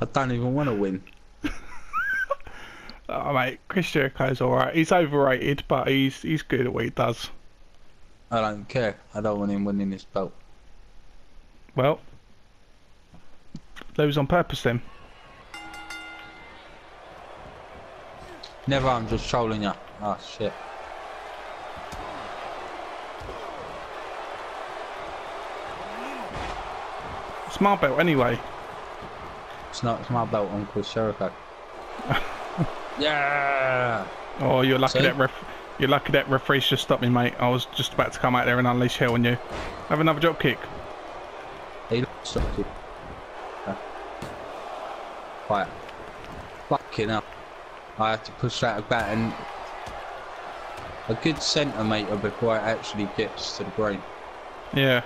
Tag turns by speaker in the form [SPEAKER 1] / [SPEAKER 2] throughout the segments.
[SPEAKER 1] I don't even want to win.
[SPEAKER 2] Oh, mate, Chris Jericho's alright. He's overrated, but he's he's good at what he does.
[SPEAKER 1] I don't care. I don't want him winning this belt.
[SPEAKER 2] Well, lose on purpose then.
[SPEAKER 1] Never, I'm just trolling you. Oh ah, shit.
[SPEAKER 2] It's my belt anyway.
[SPEAKER 1] It's not it's my belt on Chris Jericho. yeah.
[SPEAKER 2] Oh, you're lucky
[SPEAKER 1] See?
[SPEAKER 2] that ref. You're lucky that referee's just stopped me, mate. I was just about to come out there and unleash hell on you. Have another drop kick.
[SPEAKER 1] He stopped it. Right. Fucking up. I have to push that back and a good centimetre before it actually gets to the green.
[SPEAKER 2] Yeah.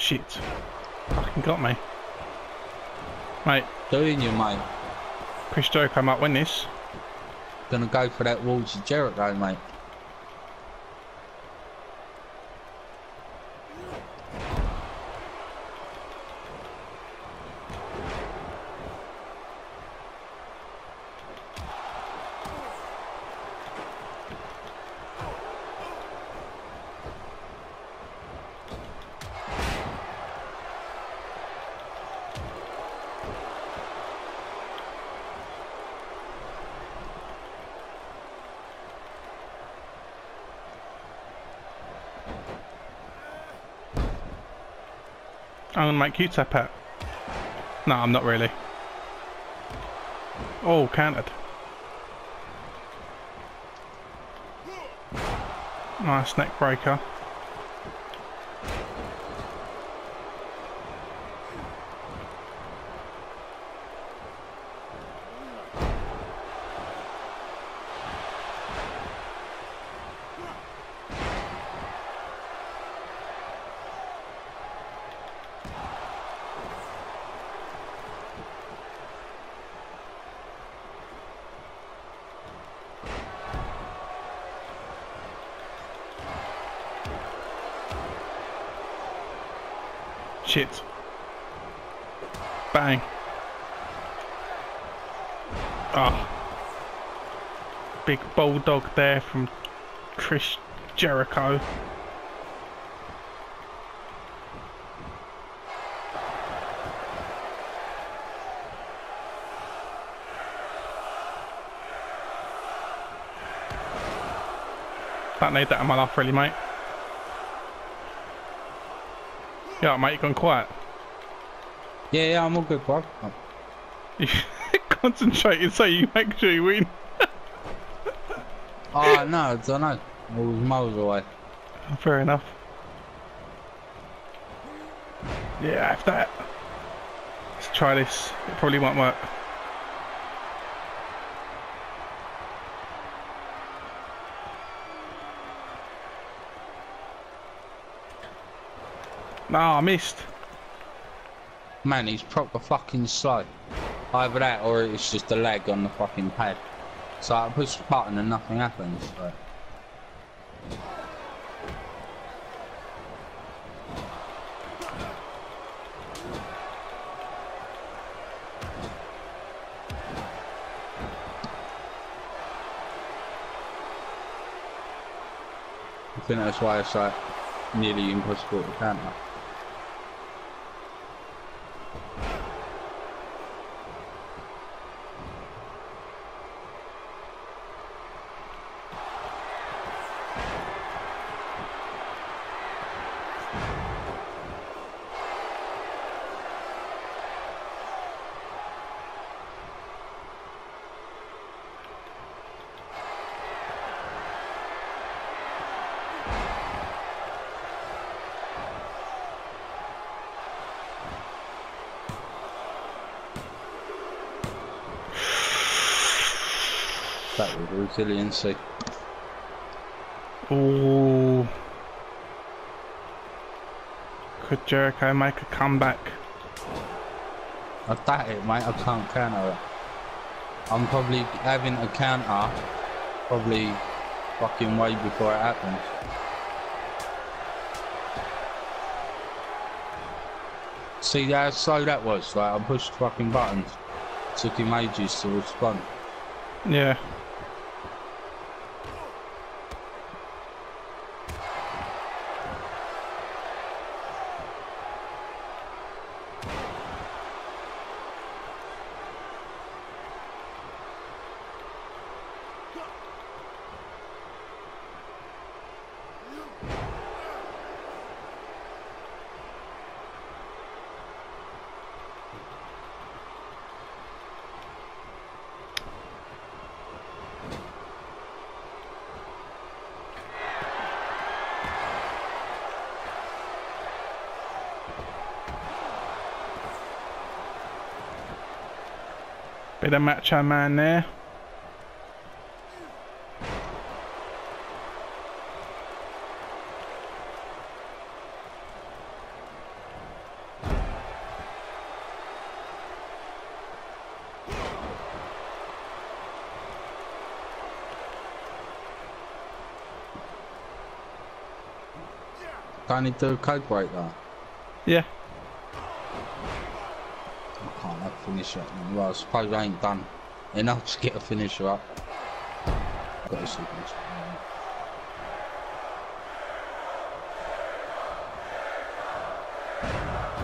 [SPEAKER 2] Shit. Fucking got me. Mate,
[SPEAKER 1] Doing you, mate.
[SPEAKER 2] Chris Jericho might win this.
[SPEAKER 1] Gonna go for that Walls of Jericho, mate.
[SPEAKER 2] I'm gonna make you tap out. No, I'm not really. Oh, countered. Nice neck breaker. Shit. Bang. Ah. Big bulldog there from Chris Jericho. Don't need that in my life really, mate. Yeah, mate, you gone quiet.
[SPEAKER 1] Yeah, yeah, I'm all good, bro. Oh.
[SPEAKER 2] Concentrating so you make sure you win.
[SPEAKER 1] Oh, no, I don't know. I was miles away.
[SPEAKER 2] Fair enough. Yeah, if that. Let's try this. It probably won't work. No, I missed.
[SPEAKER 1] Man, he's proper fucking slow. Either that or it's just a lag on the fucking pad. So I push the button and nothing happens. So. I think that's why it's like nearly impossible to counter. that with resiliency.
[SPEAKER 2] Ooh. Could Jericho make a comeback?
[SPEAKER 1] I doubt it, mate. I can't counter it. I'm probably having a counter, probably fucking way before it happens. See how slow that was? Like, I pushed fucking buttons. Took him ages to respond.
[SPEAKER 2] Yeah. Bit of macho man there.
[SPEAKER 1] Don't need to do code break though.
[SPEAKER 2] Yeah.
[SPEAKER 1] I can't have a finisher. Well, I suppose I ain't done enough to get a finisher up. Got a signature.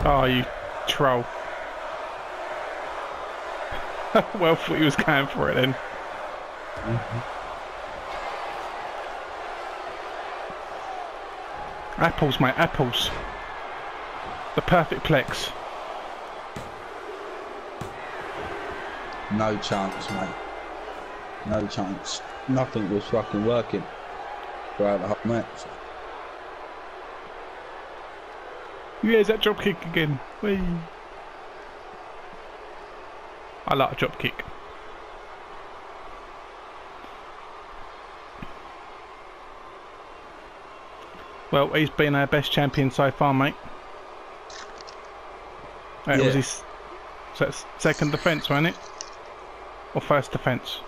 [SPEAKER 2] Oh, you troll. well, thought he was going for it then. Mm-hmm. Apples, mate, apples. The perfect plex.
[SPEAKER 1] No chance, mate. No chance. Nothing was fucking working throughout the whole match.
[SPEAKER 2] Yeah, is that drop kick again? Whee. I like a drop kick. Well, he's been our best champion so far, mate. That was his second defence, wasn't it? Or first defence?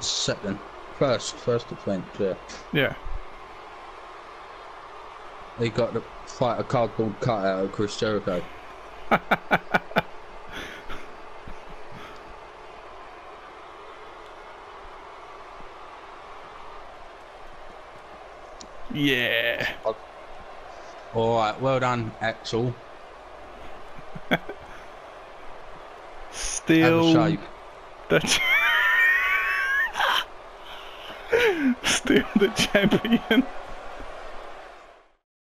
[SPEAKER 1] Second. First, first defence, yeah.
[SPEAKER 2] Yeah.
[SPEAKER 1] He got to fight a cardboard cutout of Chris Jericho.
[SPEAKER 2] Yeah.
[SPEAKER 1] Alright, well done, Axel. Have
[SPEAKER 2] Still
[SPEAKER 1] a
[SPEAKER 2] the ch- still the champion.